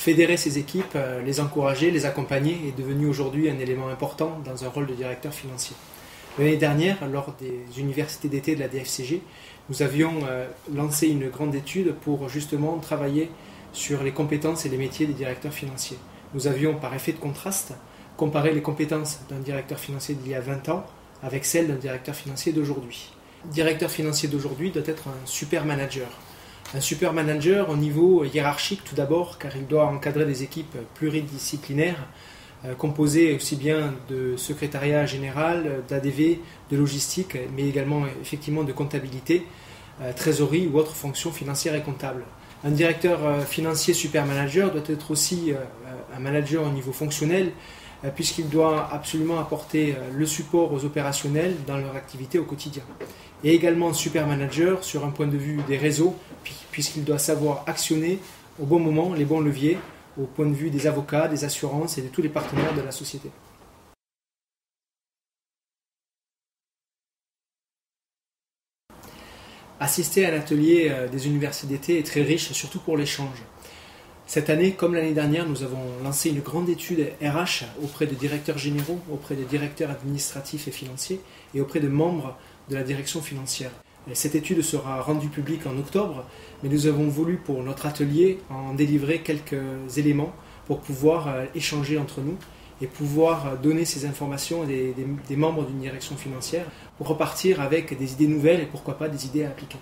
Fédérer ces équipes, euh, les encourager, les accompagner est devenu aujourd'hui un élément important dans un rôle de directeur financier. L'année dernière, lors des universités d'été de la DFCG, nous avions euh, lancé une grande étude pour justement travailler sur les compétences et les métiers des directeurs financiers. Nous avions, par effet de contraste, comparé les compétences d'un directeur financier d'il y a 20 ans avec celles d'un directeur financier d'aujourd'hui. Directeur financier d'aujourd'hui doit être un super manager, un super manager au niveau hiérarchique tout d'abord, car il doit encadrer des équipes pluridisciplinaires euh, composées aussi bien de secrétariat général, d'ADV, de logistique, mais également effectivement de comptabilité, euh, trésorerie ou autres fonctions financières et comptables. Un directeur euh, financier super manager doit être aussi un manager au niveau fonctionnel, puisqu'il doit absolument apporter le support aux opérationnels dans leur activité au quotidien et également super manager sur un point de vue des réseaux, puisqu'il doit savoir actionner au bon moment les bons leviers au point de vue des avocats, des assurances et de tous les partenaires de la société. Assister à l'atelier euh, des universités d'été est très riche, surtout pour l'échange. Cette année, comme l'année dernière, nous avons lancé une grande étude RH auprès de directeurs généraux, auprès de directeurs administratifs et financiers et auprès de membres de la direction financière. Cette étude sera rendue publique en octobre, mais nous avons voulu pour notre atelier en délivrer quelques éléments pour pouvoir euh, échanger entre nous et pouvoir donner ces informations à des, membres d'une direction financière pour repartir avec des idées nouvelles et pourquoi pas des idées à appliquer.